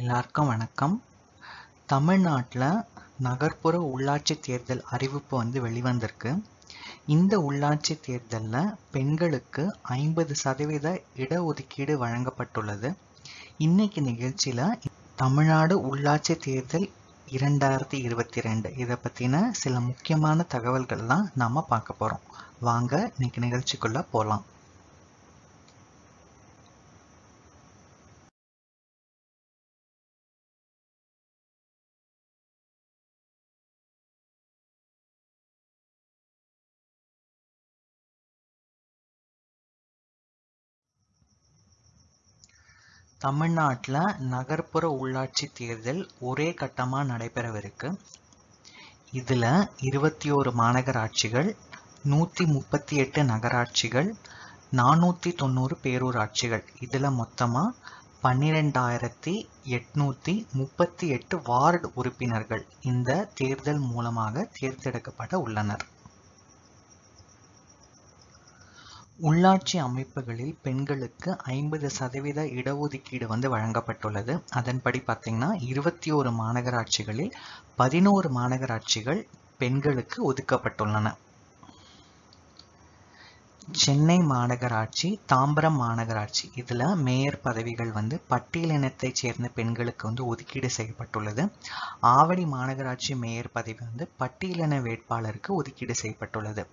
எல்லாருக்கும் வணக்கம். தமிழ்நாட்டில் நகர்ப்புற உள்ளாட்சி தேர்தல் அறிவிப்பு வந்து வெளிவந்திருக்கு. இந்த உள்ளாட்சி தேர்தலில் பெண்களுக்கு ஐம்பது சதவீத இடஒதுக்கீடு வழங்கப்பட்டுள்ளது. இன்னைக்கு நிகழ்ச்சியில் தமிழ்நாடு உள்ளாட்சி தேர்தல் இரண்டாயிரத்தி இருபத்தி ரெண்டு இதை பற்றின சில முக்கியமான தகவல்கள்லாம் நாம் பார்க்க போகிறோம் வாங்க இன்னைக்கு நிகழ்ச்சிக்குள்ளே போகலாம் தமிழ்நாட்டில் நகர்ப்புற உள்ளாட்சி தேர்தல் ஒரே கட்டமாக நடைபெறவிருக்கு. இதில் இருபத்தி ஓரு மாநகராட்சிகள் நூற்றி முப்பத்தி எட்டு நகராட்சிகள் நானூற்றி தொண்ணூறு பேரூராட்சிகள். இதில் மொத்தமாக பன்னிரெண்டாயிரத்தி எட்நூற்றி முப்பத்தி எட்டு வார்டு உறுப்பினர்கள் இந்த தேர்தல் மூலமாக தேர்ந்தெடுக்கப்பட உள்ளனர். உள்ளாட்சி அமைப்புகளில் பெண்களுக்கு ஐம்பது சதவீத இடஒதுக்கீடு வந்து வழங்கப்பட்டுள்ளது. அதன்படி பார்த்தீங்கன்னா இருபத்தி ஒரு மாநகராட்சிகளில் பதினோரு மாநகராட்சிகள் பெண்களுக்கு ஒதுக்கப்பட்டுள்ளன. சென்னை மாநகராட்சி தாம்பரம் மாநகராட்சி. இதில் மேயர் பதவிகள் வந்து பட்டியலினத்தைச் சேர்ந்த பெண்களுக்கு வந்து ஒதுக்கீடு செய்யப்பட்டுள்ளது. ஆவடி மாநகராட்சி மேயர் பதவி வந்து பட்டியலின வேட்பாளருக்கு ஒதுக்கீடு செய்யப்பட்டுள்ளது.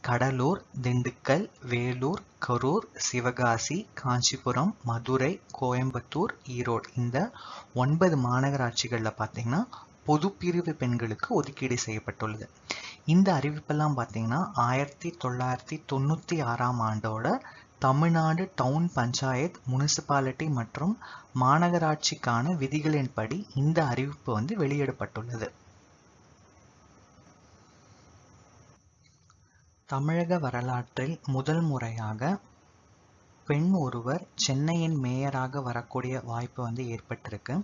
கடலூர் திண்டுக்கல் வேலூர் கரூர் சிவகாசி காஞ்சிபுரம் மதுரை கோயம்புத்தூர் ஈரோடு. இந்த ஒன்பது மாநகராட்சிகளில் பார்த்தீங்கன்னா பொதுப்பிரிவு பெண்களுக்கு ஒதுக்கீடு செய்யப்பட்டுள்ளது. இந்த அறிவிப்பெல்லாம் பார்த்தீங்கன்னா ஆயிரத்தி தொள்ளாயிரத்தி தொண்ணூற்றி ஆறாம் ஆண்டோட தமிழ்நாடு டவுன் பஞ்சாயத் முனிசிபாலிட்டி மற்றும் மாநகராட்சிக்கான விதிகளின்படி இந்த அறிவிப்பு வந்து வெளியிடப்பட்டுள்ளது. தமிழக வரலாற்றில் முதல் முறையாக பெண் ஒருவர் சென்னையின் மேயராக வரக்கூடிய வாய்ப்பு வந்து ஏற்பட்டிருக்கு.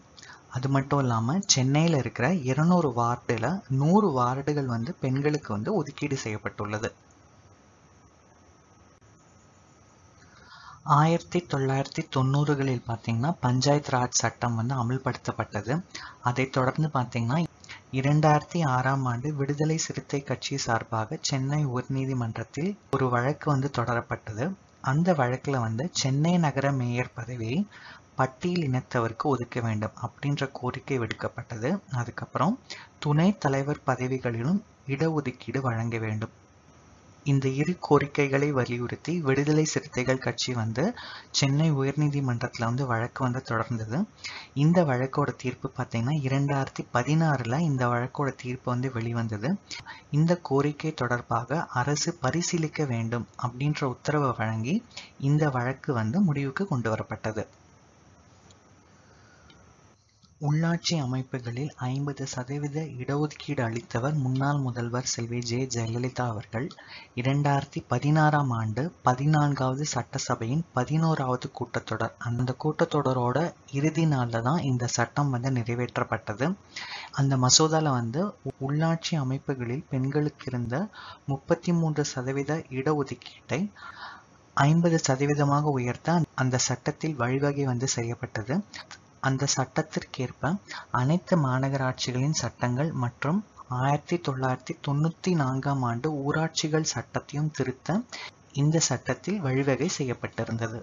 அது மட்டும் இல்லாமல் சென்னையில் இருக்கிற இருநூறு வார்டில் நூறு வார்டுகள் வந்து பெண்களுக்கு வந்து ஒதுக்கீடு செய்யப்பட்டுள்ளது. ஆயிரத்தி தொள்ளாயிரத்தி தொண்ணூறுகளில் பார்த்தீங்கன்னா பஞ்சாயத் ராஜ் சட்டம் வந்து அமல்படுத்தப்பட்டது. அதைத் தொடர்ந்து பார்த்தீங்கன்னா இரண்டாயிரத்தி ஆறாம் ஆண்டு விடுதலை சிறுத்தை கட்சி சார்பாக சென்னை உயர்நீதிமன்றத்தில் ஒரு வழக்கு வந்து தொடரப்பட்டது. அந்த வழக்கில் வந்து சென்னை நகர மேயர் பதவியை பட்டியல் இனத்தவருக்கு ஒதுக்க வேண்டும் அப்படின்ற கோரிக்கை விடுக்கப்பட்டது. அதுக்கப்புறம் துணை தலைவர் பதவிகளிலும் இடஒதுக்கீடு வழங்க வேண்டும். இந்த இரு கோரிக்கைகளை வலியுறுத்தி விடுதலை சிறுத்தைகள் கட்சி வந்து சென்னை உயர்நீதிமன்றத்தில் வந்து வழக்கு வந்து தொடர்ந்தது. இந்த வழக்கோட தீர்ப்பு பார்த்தீங்கன்னா இரண்டாயிரத்தி பதினாறில் இந்த வழக்கோட தீர்ப்பு வந்து வெளிவந்தது. இந்த கோரிக்கை தொடர்பாக அரசு பரிசீலிக்க வேண்டும் அப்படின்ற உத்தரவை வழங்கி இந்த வழக்கு வந்து முடிவுக்கு கொண்டு வரப்பட்டது. உள்ளாட்சி அமைப்புகளில் ஐம்பது சதவீத இடஒதுக்கீடு அளித்தவர் முன்னாள் முதல்வர் செல்வி ஜெ. ஜெயலலிதா அவர்கள். இரண்டாயிரத்தி பதினாறாம் ஆண்டு பதினான்காவது சட்டசபையின் பதினோராவது கூட்டத்தொடர். அந்த கூட்டத்தொடரோட இறுதி நாளில் தான் இந்த சட்டம் வந்து நிறைவேற்றப்பட்டது. அந்த மசோதாவில் வந்து உள்ளாட்சி அமைப்புகளில் பெண்களுக்கு இருந்த முப்பத்தி மூன்று சதவீத இடஒதுக்கீட்டை ஐம்பது சதவீதமாக உயர்த்த அந்த சட்டத்தில் வழிவகை வந்து செய்யப்பட்டது. அந்த சட்டத்திற்கேற்ப அனைத்து மாநகராட்சிகளின் சட்டங்கள் மற்றும் ஆயிரத்தி தொள்ளாயிரத்தி தொண்ணூற்றி நான்காம் ஆண்டு ஊராட்சிகள் சட்டத்தையும் திருத்த இந்த சட்டத்தில் வழிவகை செய்யப்பட்டிருந்தது.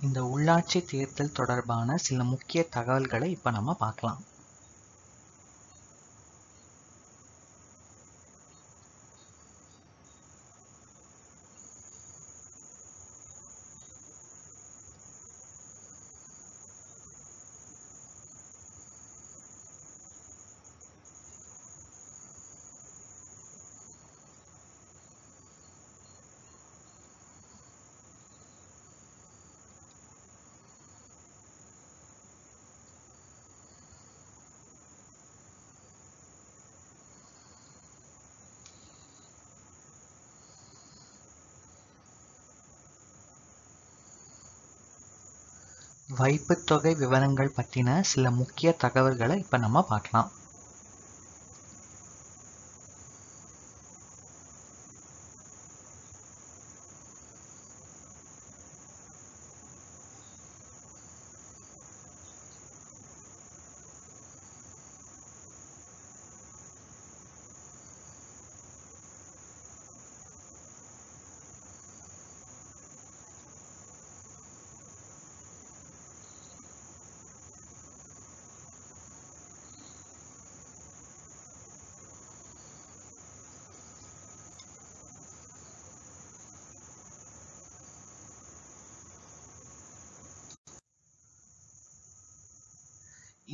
இந்த உள்ளாட்சி தேர்தல் தொடர்பான சில முக்கிய தகவல்களை இப்போ நம்ம பார்க்கலாம். வைப்புத் தொகை விவரங்கள் பற்றின சில முக்கிய தகவல்களை இப்போ நம்ம பார்க்கலாம்.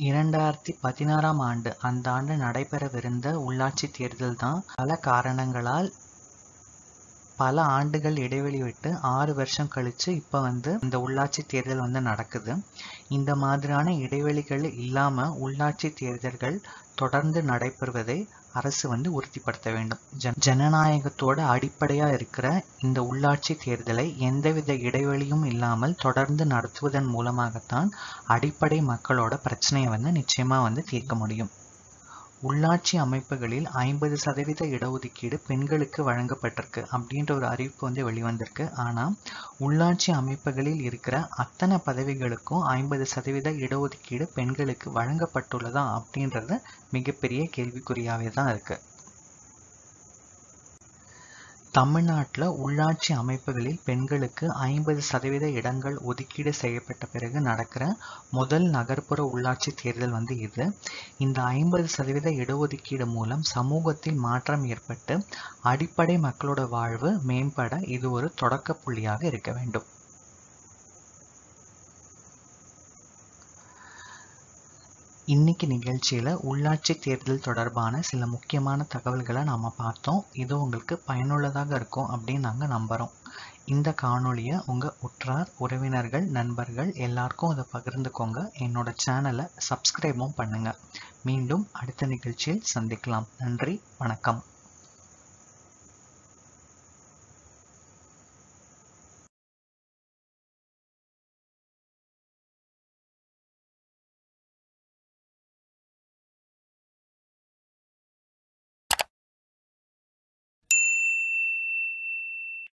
இரண்டாயிரத்தி பதினாறாம் ஆண்டு அந்த ஆண்டு நடைபெறவிருந்த உள்ளாட்சி தேர்தல் தான் பல காரணங்களால் பல ஆண்டுகள் இடைவெளி விட்டு ஆறு வருஷம் கழிச்சு இப்போ வந்து இந்த உள்ளாட்சி தேர்தல் வந்து நடக்குது. இந்த மாதிரியான இடைவெளிகள் இல்லாமல் உள்ளாட்சி தேர்தல்கள் தொடர்ந்து நடைபெறுவதை அரசு வந்து உறுதிப்படுத்த வேண்டும். ஜன ஜனநாயகத்தோட அடிப்படையாக இருக்கிற இந்த உள்ளாட்சி தேர்தலை எந்தவித இடைவெளியும் இல்லாமல் தொடர்ந்து நடத்துவதன் மூலமாகத்தான் அடிப்படை மக்களோட பிரச்சனையை வந்து நிச்சயமாக வந்து தீர்க்க முடியும். உள்ளாட்சி அமைப்புகளில் ஐம்பது சதவீத இடஒதுக்கீடு பெண்களுக்கு வழங்கப்பட்டிருக்கு அப்படின்ற ஒரு அறிவிப்பு வந்து வெளிவந்திருக்கு. ஆனால் உள்ளாட்சி அமைப்புகளில் இருக்கிற அத்தனை பதவிகளுக்கும் ஐம்பது சதவீத இடஒதுக்கீடு பெண்களுக்கு வழங்கப்பட்டுள்ளதா அப்படின்றது மிகப்பெரிய கேள்விக்குறியாகவே தான் இருக்குது தமிழ்நாட்டில் உள்ளாட்சி அமைப்புகளில் பெண்களுக்கு ஐம்பது சதவீத இடங்கள் ஒதுக்கீடு செய்யப்பட்ட பிறகு நடக்கிற முதல் நகர்ப்புற உள்ளாட்சி தேர்தல் வந்து இது. இந்த ஐம்பது சதவீத இடஒதுக்கீடு மூலம் சமூகத்தில் மாற்றம் ஏற்பட்டு அடிப்படை மக்களோட வாழ்வு மேம்பட இது ஒரு தொடக்க புள்ளியாக இருக்க வேண்டும். இன்னைக்கு நிகழ்ச்சியில் உள்ளாட்சி தேர்தல் தொடர்பான சில முக்கியமான தகவல்களை நாம் பார்த்தோம். இது உங்களுக்கு பயனுள்ளதாக இருக்கும் அப்படின்னு நாங்கள் நம்புகிறோம் இந்த காணொளியை உங்கள் உற்றார் உறவினர்கள் நண்பர்கள் எல்லாருக்கும் அதை பகிர்ந்துக்கோங்க. என்னோட சேனலை சப்ஸ்கிரைபும் பண்ணுங்கள் மீண்டும் அடுத்த நிகழ்ச்சியில் சந்திக்கலாம். நன்றி வணக்கம்.